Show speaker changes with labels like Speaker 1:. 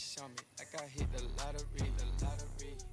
Speaker 1: cash on me, like I hit the lottery, the lottery.